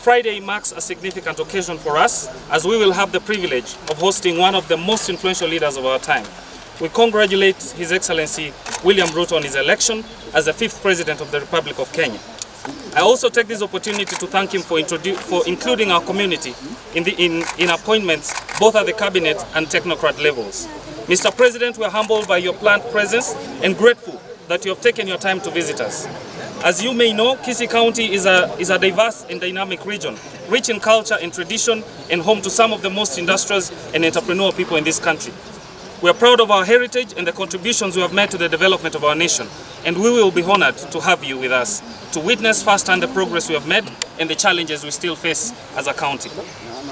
Friday marks a significant occasion for us as we will have the privilege of hosting one of the most influential leaders of our time. We congratulate His Excellency William Ruto on his election as the fifth President of the Republic of Kenya. I also take this opportunity to thank him for, for including our community in, the, in, in appointments both at the cabinet and technocrat levels. Mr. President, we are humbled by your planned presence and grateful that you have taken your time to visit us. As you may know, Kisii County is a, is a diverse and dynamic region, rich in culture and tradition and home to some of the most industrious and entrepreneurial people in this country. We are proud of our heritage and the contributions we have made to the development of our nation, and we will be honored to have you with us to witness firsthand the progress we have made and the challenges we still face as a county.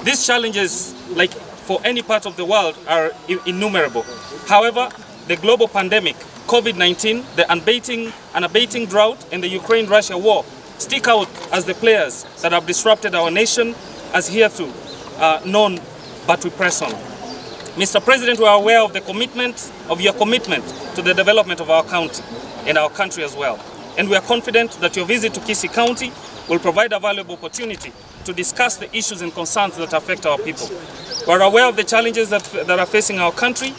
These challenges, like for any part of the world, are innumerable. However, the global pandemic, COVID-19, the unabating, unabating drought, and the Ukraine-Russia war stick out as the players that have disrupted our nation as hitherto uh, known, but we press on. Mr. President, we are aware of the commitment, of your commitment to the development of our county and our country as well. And we are confident that your visit to Kisii County will provide a valuable opportunity to discuss the issues and concerns that affect our people. We are aware of the challenges that, that are facing our country,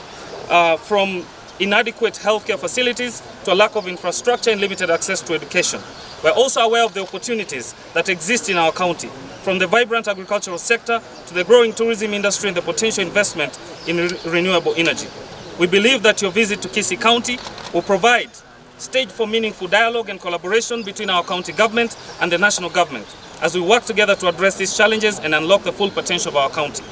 uh, from inadequate healthcare facilities to a lack of infrastructure and limited access to education. We are also aware of the opportunities that exist in our county, from the vibrant agricultural sector to the growing tourism industry and the potential investment in re- renewable energy. We believe that your visit to Kisii County will provide stage for meaningful dialogue and collaboration between our county government and the national government as we work together to address these challenges and unlock the full potential of our county.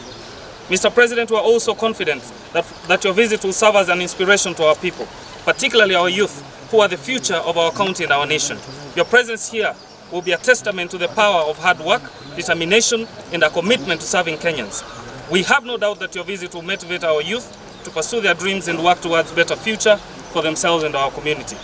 Mr. President, we are also confident that, that your visit will serve as an inspiration to our people, particularly our youth, who are the future of our county and our nation. Your presence here will be a testament to the power of hard work, determination, and a commitment to serving Kenyans. We have no doubt that your visit will motivate our youth to pursue their dreams and work towards a better future for themselves and our community.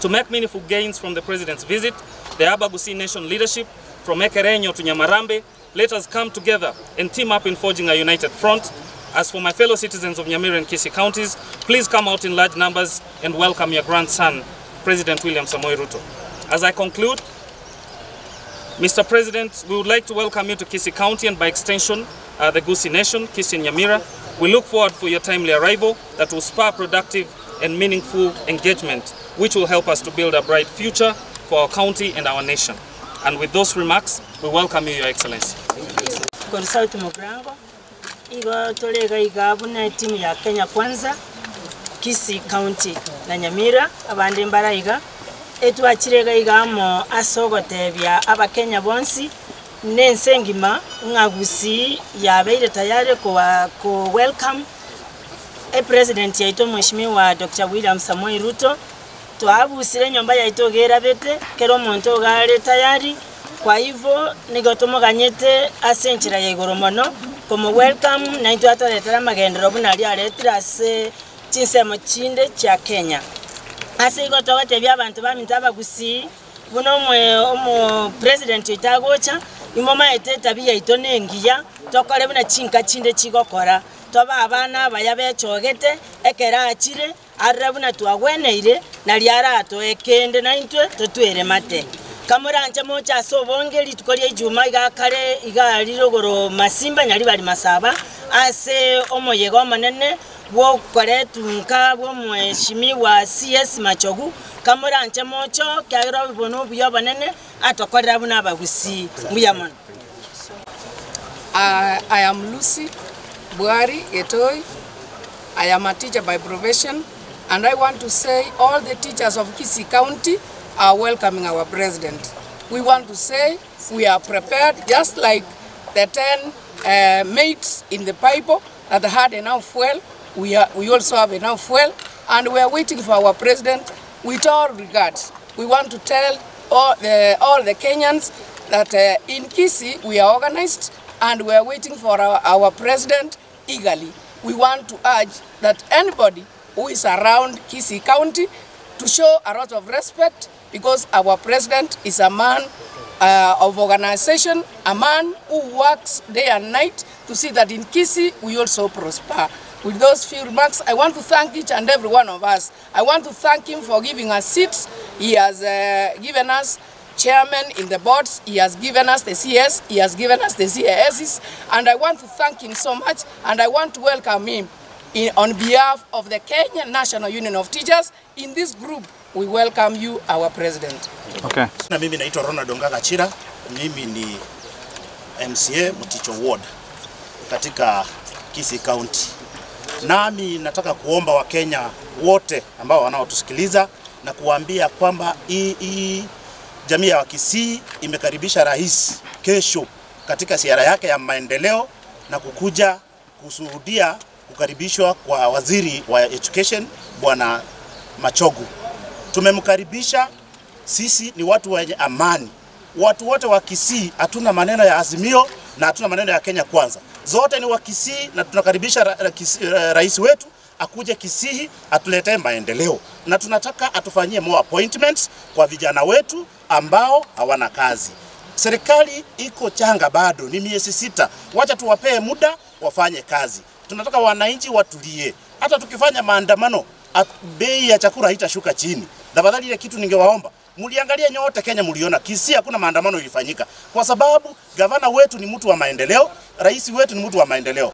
To make meaningful gains from the President's visit, the Abagusi Nation leadership, from Ekerenyo to Nyamarambe, let us come together and team up in forging a united front. As for my fellow citizens of Nyamira and Kisii counties, please come out in large numbers and welcome your grandson, President William Samoei Ruto. As I conclude, Mr. President, we would like to welcome you to Kisii County and by extension, uh, the Gusii Nation, Kisii Nyamira. We look forward for your timely arrival that will spur productive and meaningful engagement, which will help us to build a bright future for our county and our nation. And with those remarks, we welcome you, Your Excellency. Consult Mugrango igo tolega iga buna timu ya Kenya Kwanza Kisi County na Nyamira abandi mbara iga etwachirega igamo Aba abakenya bonsi nense ngima ng'agusi yabeire tayare kuwa ku welcome e president yaito mheshimiwa Dr. William Samoei Ruto twabusire nyomba yaito gerabete kero omonto ogare tayari. Kwa hivyo nigo tumuganyite ase enchira ya mono komo welcome na itwe atoretera amagendero buna ari aretire ase chinsemo chinde chia Kenya. Ase igo togotebia abanto baminto abagusii buna omwe omo president itagocha imo maete tabia ito nengiya tokore buna chinka chinde chigokora. Toba abana abaya bechogete ekera achire arre buna twagweneire na riara atoekende na intwe totwere mate. Kamuranche mocha ase obongeri tukoria ijuma igakare igari rogoro masimba nyari bari masaba. Ase omoyega omonene bwokore tunka bwomweshimiwa cs machogu. Kamuranche mocho kiagera bono obuya obonene atokorera buna abagusi. Mbuya mono. I, am Lucy Buari Getoi. I am a teacher by profession, and I want to say all the teachers of Kisi County are welcoming our president. We want to say we are prepared, just like the 10 uh, mates in the Bible that had enough fuel. We, are, we also have enough fuel, and we are waiting for our president with all regards. We want to tell all the, all the Kenyans that uh, in Kisi we are organized and we are waiting for our, our president eagerly. We want to urge that anybody who is around Kisii County to show a lot of respect because our president is a man uh, of organization, a man who works day and night to see that in Kisii we also prosper. With those few remarks, I want to thank each and every one of us. I want to thank him for giving us seats. He has uh, given us chairman in the boards. He has given us the CS, he has given us the CASs, and I want to thank him so much, and I want to welcome him in, on behalf of the Kenya National Union of Teachers. In this group, we welcome you, our president. Okay. Na mimi naitwa Ronald Ongaga Chira, mimi ni MCA Mticho Ward katika Kisii County. Nami nataka kuomba Wakenya wote ambao wanaotusikiliza na kuwaambia kwamba hii hii jamii ya Wakisii imekaribisha rais kesho katika ziara yake ya maendeleo na kukuja kushuhudia kukaribishwa kwa waziri wa education Bwana Machogu. Tumemkaribisha sisi ni watu wenye amani. Watu wote wa Kisii hatuna maneno ya Azimio na hatuna maneno ya Kenya Kwanza, zote ni wa Kisii na tunakaribisha ra, ra, kisi, ra, rais wetu akuje Kisii atuletee maendeleo, na tunataka atufanyie more appointments kwa vijana wetu ambao hawana kazi. Serikali iko changa bado, ni miezi sita, wacha tuwapee muda wafanye kazi. Tunataka wananchi watulie, hata tukifanya maandamano bei ya chakula haitashuka chini. Tafadhali ile kitu ningewaomba mliangalia nyote Kenya, mliona Kisii hakuna maandamano ilifanyika, kwa sababu gavana wetu ni mtu wa maendeleo, rais wetu ni mtu wa maendeleo.